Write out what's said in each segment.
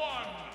one,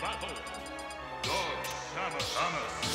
battle! Lord Samus,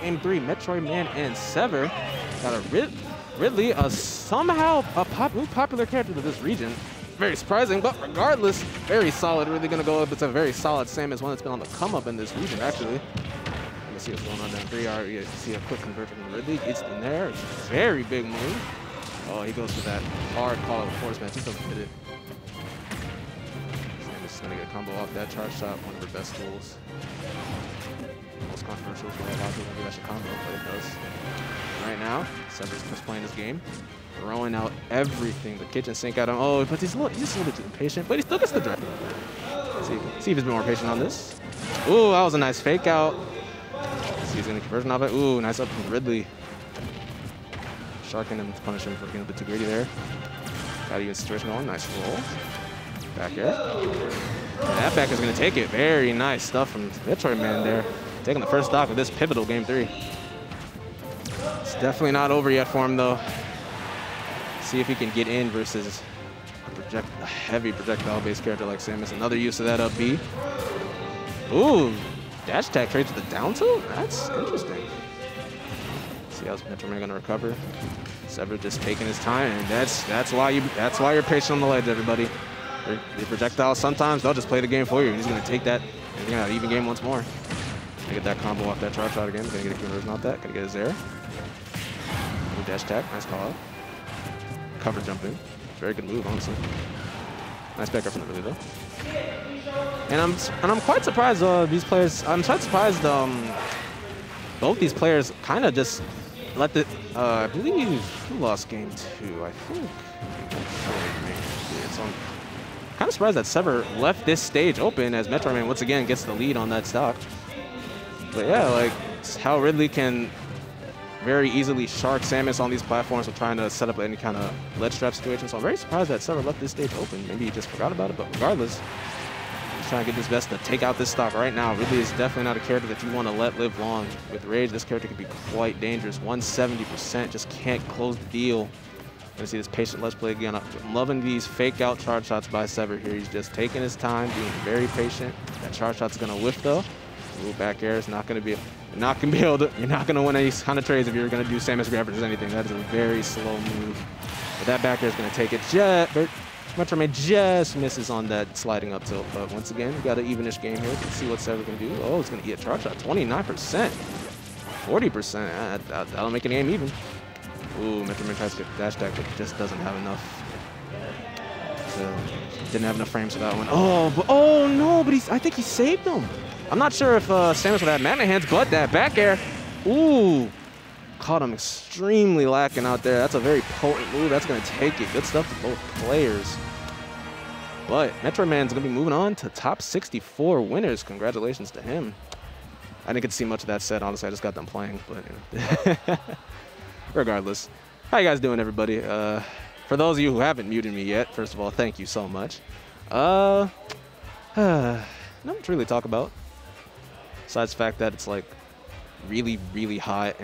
Game three, Metroid Man and Sever got a Rid Ridley, a somehow a pop new popular character to this region. Very surprising, but regardless, very solid. Really gonna go up. It's a very solid Samus, one that's been on the come up in this region actually. Let's see what's going on down 3R. You see a quick conversion from Ridley. Gets in there. Very big move. Oh, he goes for that hard call of force match. Just doesn't hit it. Samus is gonna get a combo off that charge shot. One of her best tools. A combo, but it does. Right now, Sever's just playing this game. Throwing out everything. The kitchen sink at him. Oh, but he's a little, he's a little bit impatient, but he still gets the drive. See, see if he's more patient on this. Ooh, that was a nice fake out. See, he's gonna conversion of it. Ooh, nice up from Ridley. Sharking him to punish him for being a bit too greedy there. Got even situation going. Nice roll. Back air. That back is gonna take it. Very nice stuff from Metroid Man there. Taking the first stock of this pivotal game three. It's definitely not over yet for him though. See if he can get in versus a, project, a heavy projectile-based character like Samus. Another use of that up B. Ooh, dash attack trades with the down tilt? That's interesting. See how's Metroid Man gonna recover. Sever just taking his time, and that's that's why you that's why you're patient on the ledge, everybody. The- projectiles sometimes they'll just play the game for you. He's gonna take that and even game once more. Gonna get that combo off that charge shot again. Gonna get a conversion off that. Gonna get his air. Good dash attack. Nice call out. Cover jump in. Very good move, honestly. Nice back up from the Ridley though. And I'm and I'm quite surprised. Uh, these players. I'm quite surprised. Um, both these players kind of just let the. Uh, I believe who lost game two. I think. So I'm kind of surprised that Sever left this stage open as Metroid Man once again gets the lead on that stock. But yeah, like how Ridley can very easily shark Samus on these platforms with trying to set up any kind of ledge trap situation. So I'm very surprised that Sever left this stage open. Maybe he just forgot about it, but regardless, he's trying to get his best to take out this stock right now. Ridley is definitely not a character that you want to let live long. With Rage, this character can be quite dangerous. 170%, just can't close the deal. Gonna see this patient let's play again. I'm loving these fake out charge shots by Sever here. He's just taking his time, being very patient. That charge shot's gonna whiff though. Ooh, back air is not gonna be, not gonna be able to, you're not gonna win any kind of trades if you're gonna do Samus grab versus anything. That is a very slow move. But that back air is gonna take it. Just, Metroid Man just misses on that sliding up tilt. But once again, we got an evenish game here. Let's see what Sever can do. Oh, it's gonna eat a charge shot. 29%. 40%. Ah, that, that'll make a game even. Ooh, Metroid Man tries to dash attack, but just doesn't have enough. So, didn't have enough frames for that one. Oh, but, oh no, but he's, I think he saved him. I'm not sure if uh, Samus would have mana hands, but that back air, ooh, caught him extremely lacking out there. That's a very potent move. That's going to take it. Good stuff for both players. But Metroid Man's going to be moving on to top 64 winners. Congratulations to him. I didn't get to see much of that set, honestly. I just got done playing, but you know. regardless. How you guys doing, everybody? Uh, for those of you who haven't muted me yet, first of all, thank you so much. Uh, much to really talk about. Besides the fact that it's like really, really hot.